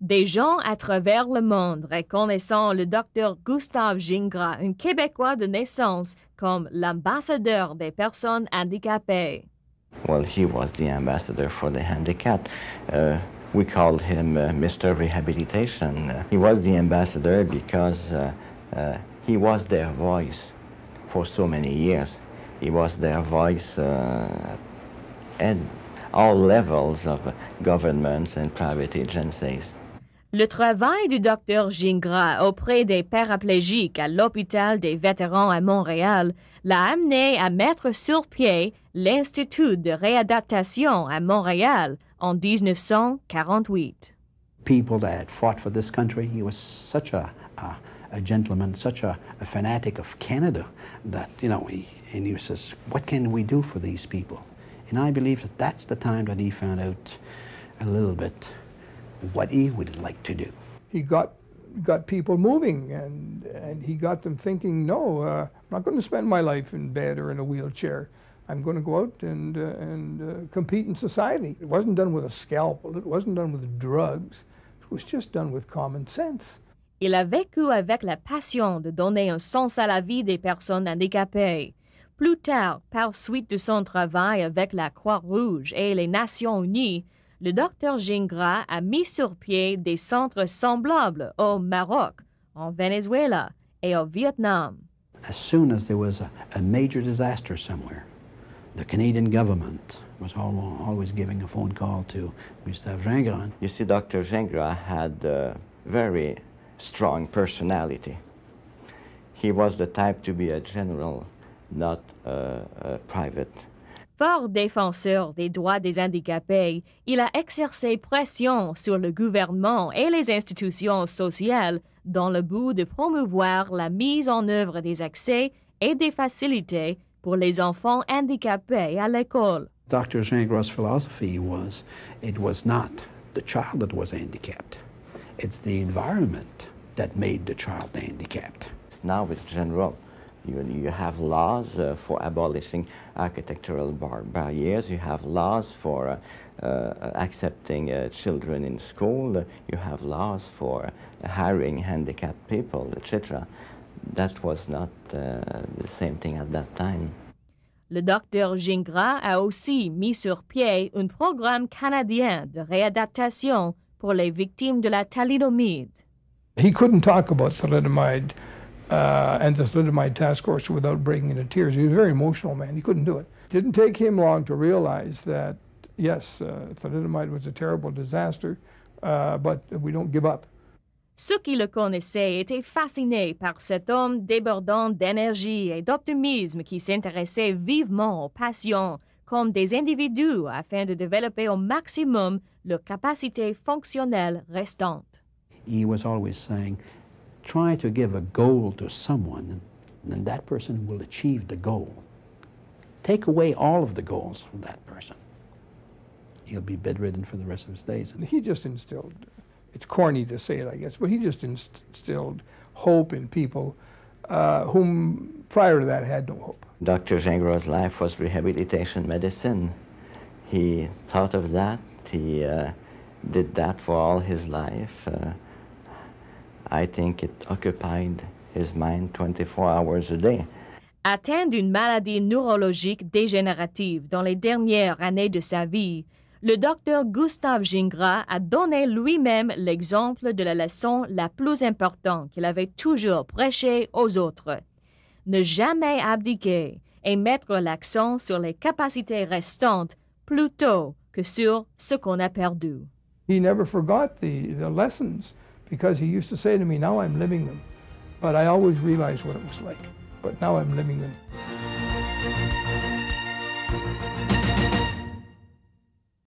Des gens à travers le monde reconnaissant le docteur Gustave Gingras, un Québécois de naissance, comme l'ambassadeur des personnes handicapées. Well, he was the ambassador for the handicapped. Uh, we called him uh, Mr. Rehabilitation. Uh, he was the ambassador because he was their voice for so many years. He was their voice at all levels of governments and private agencies. Le travail du docteur Gingras auprès des paraplégiques à l'hôpital des vétérans à Montréal l'a amené à mettre sur pied l'Institut de réadaptation à Montréal en 1948. People that had fought for this country, he was such a, gentleman, such a, a fanatic of Canada that, you know, he, and he says, what can we do for these people? And I believe that that's the time that he found out a little bit what he would like to do. He got got people moving and and he got them thinking, no, uh, I'm not going to spend my life in bed or in a wheelchair. I'm going to go out and uh, and uh, compete in society. It wasn't done with a scalpel. It wasn't done with drugs. It was just done with common sense. Il a vécu avec la passion de donner un sens à la vie des personnes handicapées. Plus tard, par suite de son travail avec la Croix-Rouge et les Nations Unies, le docteur Gingras a mis sur pied des centres semblables au Maroc, en Venezuela et au Vietnam. As soon as there was a, a major disaster somewhere, the Canadian government was al- always giving a phone call to Gustave Gingras. You see, Dr. Gingras had a very strong personality. He was the type to be a general, not a, a private. Fort défenseur des droits des handicapés, il a exercé pression sur le gouvernement et les institutions sociales dans le but de promouvoir la mise en œuvre des accès et des facilités pour les enfants handicapés à l'école. Dr. Gingras' philosophy was it was not the child that was handicapped, it's the environment that made the child handicapped. Now it's general. You, you have laws uh, for abolishing architectural bar barriers. You have laws for uh, uh, accepting uh, children in school. You have laws for hiring handicapped people, etc. That was not uh, the same thing at that time. Le docteur Gingras a aussi mis sur pied un programme canadien de réadaptation pour les victimes de la thalidomide. He couldn't talk about thalidomide uh, and the thalidomide task force without breaking into tears. He was a very emotional man. He couldn't do it. Didn't take him long to realize that, yes, uh, thalidomide was a terrible disaster, uh, but we don't give up. Ceux qui le connaissaient étaient fascinés par cet homme débordant d'énergie et d'optimisme qui s'intéressait vivement aux patients comme des individus afin de développer au maximum leurs capacités fonctionnelles restantes. He was always saying, try to give a goal to someone, and then that person will achieve the goal. Take away all of the goals from that person. He'll be bedridden for the rest of his days. And he just instilled, it's corny to say it, I guess, but he just instilled hope in people uh, whom prior to that had no hope. Dr. Gingras' life was rehabilitation medicine. He thought of that. He uh, did that for all his life. Uh, I think it occupied his mind 24 hours a day. Atteint d'une maladie neurologique dégénérative dans les dernières années de sa vie, le docteur Gustave Gingras a donné lui-même l'exemple de la leçon la plus importante qu'il avait toujours prêchée aux autres. Ne jamais abdiquer et mettre l'accent sur les capacités restantes plutôt que sur ce qu'on a perdu. He never forgot the, the lessons because he used to say to me, now I'm living them. But I always realized what it was like. But now I'm living them.